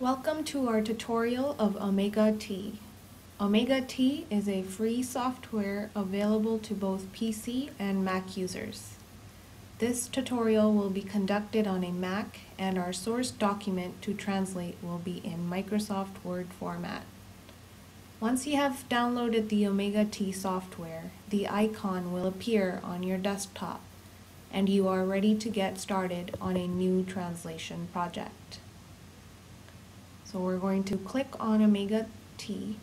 Welcome to our tutorial of OmegaT. Omega T is a free software available to both PC and Mac users. This tutorial will be conducted on a Mac and our source document to translate will be in Microsoft Word format. Once you have downloaded the OmegaT software, the icon will appear on your desktop and you are ready to get started on a new translation project. So we're going to click on Omega T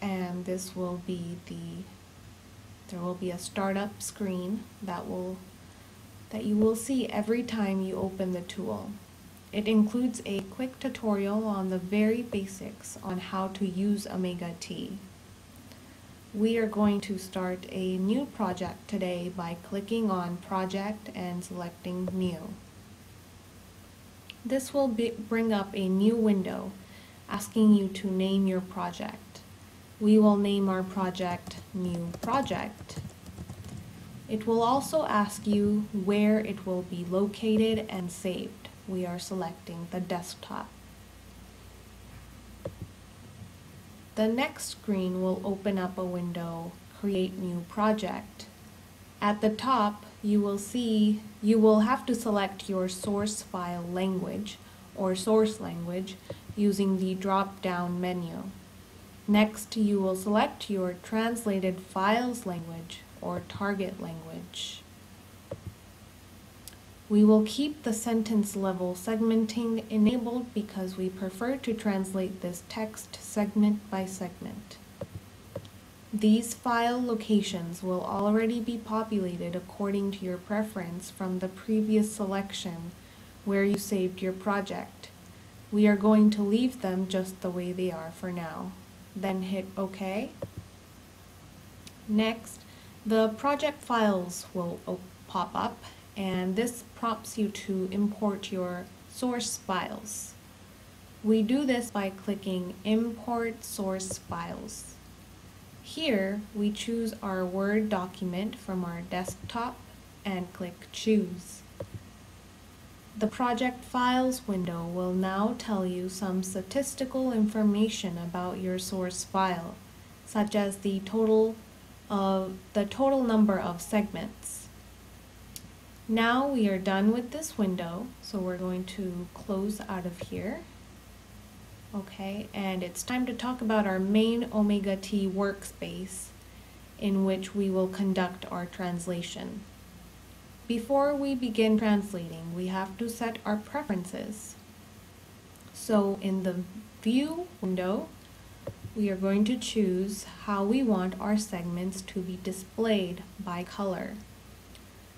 and this will be the there will be a startup screen that will that you will see every time you open the tool. It includes a quick tutorial on the very basics on how to use OmegaT. We are going to start a new project today by clicking on Project and selecting New. This will be, bring up a new window asking you to name your project. We will name our project New Project. It will also ask you where it will be located and saved. We are selecting the desktop. The next screen will open up a window, Create New Project. At the top, you will see you will have to select your source file language or source language using the drop-down menu. Next, you will select your translated files language or target language. We will keep the sentence level segmenting enabled because we prefer to translate this text segment by segment. These file locations will already be populated according to your preference from the previous selection where you saved your project. We are going to leave them just the way they are for now. Then hit OK. Next, the project files will pop up and this prompts you to import your source files. We do this by clicking Import Source Files. Here, we choose our Word document from our desktop and click Choose. The Project Files window will now tell you some statistical information about your source file, such as the total of the total number of segments. Now we are done with this window, so we're going to close out of here. Okay, and it's time to talk about our main OmegaT workspace in which we will conduct our translation. Before we begin translating, we have to set our preferences. So in the View window, we are going to choose how we want our segments to be displayed by color.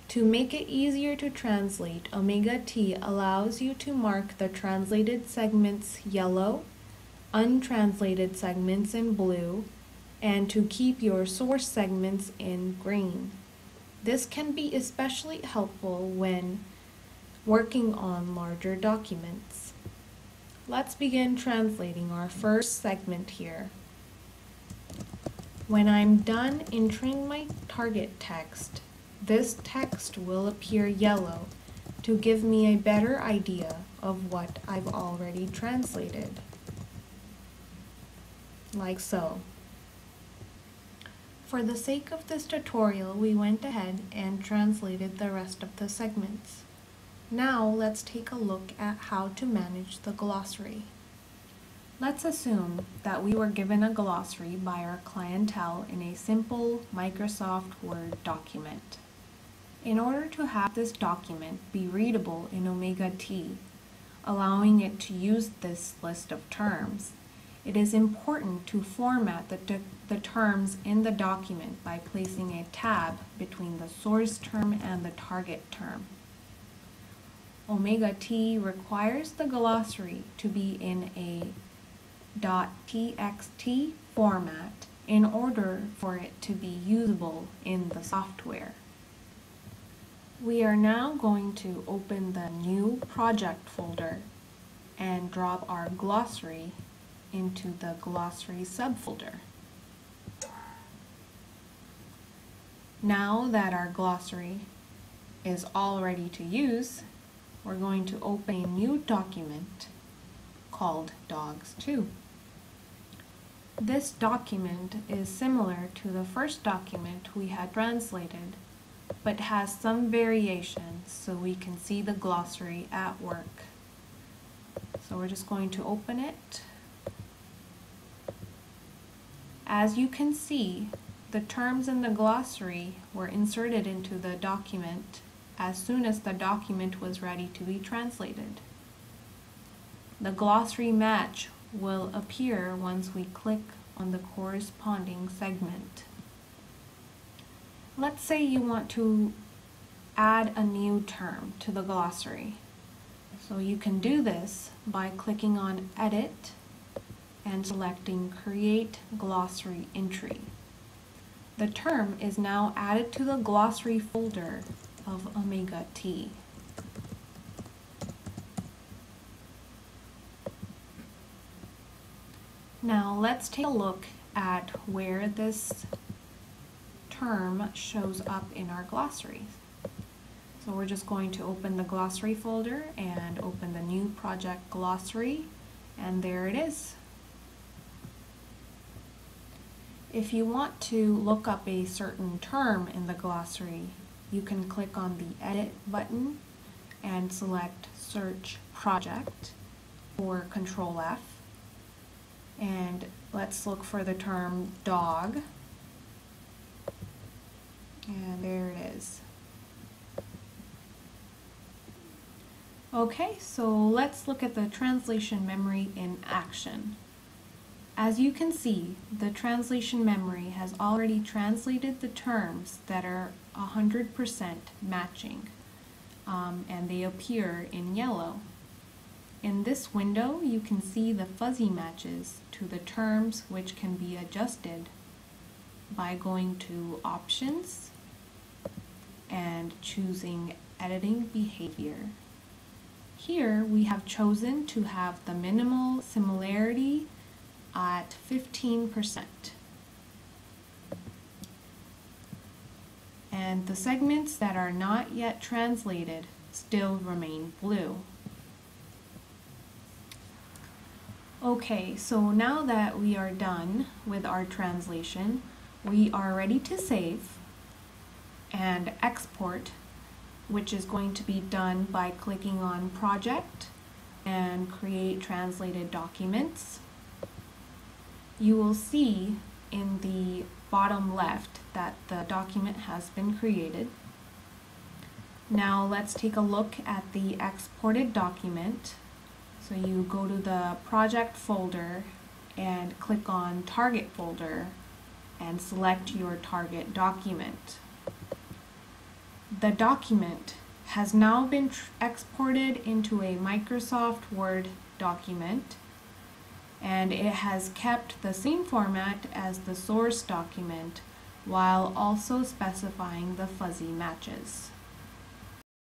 To make it easier to translate, OmegaT allows you to mark the translated segments yellow, untranslated segments in blue, and to keep your source segments in green. This can be especially helpful when working on larger documents. Let's begin translating our first segment here. When I'm done entering my target text, this text will appear yellow to give me a better idea of what I've already translated. Like so. For the sake of this tutorial, we went ahead and translated the rest of the segments. Now let's take a look at how to manage the glossary. Let's assume that we were given a glossary by our clientele in a simple Microsoft Word document. In order to have this document be readable in OmegaT, allowing it to use this list of terms, it is important to format the, the terms in the document by placing a tab between the source term and the target term. OmegaT requires the glossary to be in a .txt format in order for it to be usable in the software. We are now going to open the new project folder and drop our glossary into the glossary subfolder. Now that our glossary is all ready to use, we're going to open a new document called dogs too. This document is similar to the first document we had translated, but has some variations so we can see the glossary at work. So we're just going to open it. As you can see, the terms in the glossary were inserted into the document as soon as the document was ready to be translated. The glossary match will appear once we click on the corresponding segment. Let's say you want to add a new term to the glossary. So you can do this by clicking on Edit and selecting Create Glossary Entry. The term is now added to the glossary folder of OmegaT. Now let's take a look at where this term shows up in our glossary. So we're just going to open the glossary folder and open the new project glossary and there it is. If you want to look up a certain term in the glossary, you can click on the Edit button and select Search Project or Control F. And let's look for the term dog. And there it is. Okay, so let's look at the translation memory in action. As you can see, the translation memory has already translated the terms that are 100% matching, um, and they appear in yellow. In this window, you can see the fuzzy matches to the terms which can be adjusted by going to Options and choosing Editing Behavior. Here we have chosen to have the minimal similarity at 15%. And the segments that are not yet translated still remain blue. Okay, so now that we are done with our translation, we are ready to save and export, which is going to be done by clicking on Project and Create Translated Documents you will see in the bottom left that the document has been created. Now let's take a look at the exported document. So you go to the project folder and click on target folder and select your target document. The document has now been exported into a Microsoft Word document and it has kept the same format as the source document while also specifying the fuzzy matches.